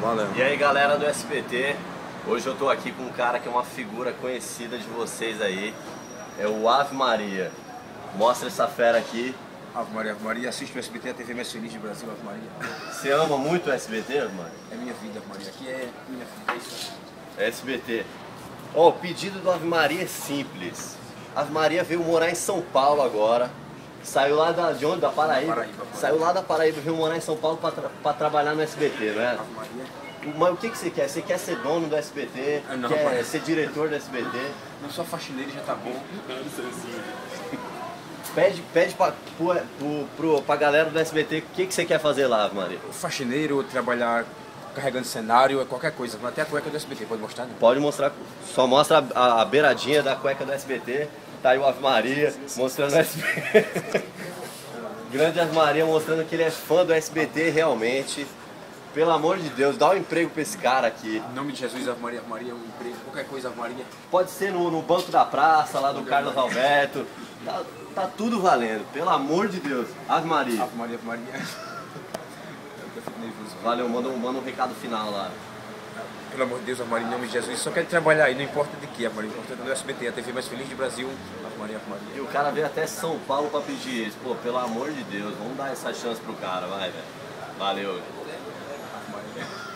Valeu. E aí galera do SBT, hoje eu tô aqui com um cara que é uma figura conhecida de vocês aí, é o Ave Maria. Mostra essa fera aqui. Ave Maria, Ave Maria, assiste o SBT, a TV mais feliz do Brasil, Ave Maria. Você ama muito o SBT, mano? É minha vida, Ave Maria. Aqui é minha vida, é isso aí. É SBT. Ó, o pedido do Ave Maria é simples. Ave Maria veio morar em São Paulo agora. Saiu lá da, de onde? Da Paraíba. Paraíba. Saiu lá da Paraíba, veio morar em São Paulo pra, tra- trabalhar no SBT, é? Maria. Mas o que, que você quer? Você quer ser dono do SBT? Ah, não, quer ser diretor do SBT? Não sou faxineiro, já tá bom. Pede, pede pra, pro, pro, pro, pra galera do SBT o que, que você quer fazer lá, Maria. Faxineiro, trabalhar carregando cenário, é qualquer coisa. Até a cueca do SBT, pode mostrar? Não? Pode mostrar, só mostra a, a beiradinha da cueca do SBT. Tá aí o Ave Maria mostrando o SBT. Grande Ave Maria mostrando que ele é fã do SBT realmente. Pelo amor de Deus, dá um emprego pra esse cara aqui. Em nome de Jesus, Ave Maria, Ave Maria, um emprego, qualquer coisa, Ave Maria. Pode ser no, no banco da praça, lá do Carlos Alberto. Tá, tá tudo valendo, pelo amor de Deus. Ave Maria. Ave Maria, Ave Maria. Eu fico nervoso. Valeu, manda um, manda um recado final lá. Pelo amor de Deus, Ave Maria, em nome de Jesus, só quero trabalhar aí, não importa de que, Ave Maria, importante do SBT, a TV mais feliz do Brasil, Ave Maria. E o cara veio até São Paulo pra pedir isso. Pô, pelo amor de Deus, vamos dar essa chance pro cara, vai, velho. Valeu. Ave Maria.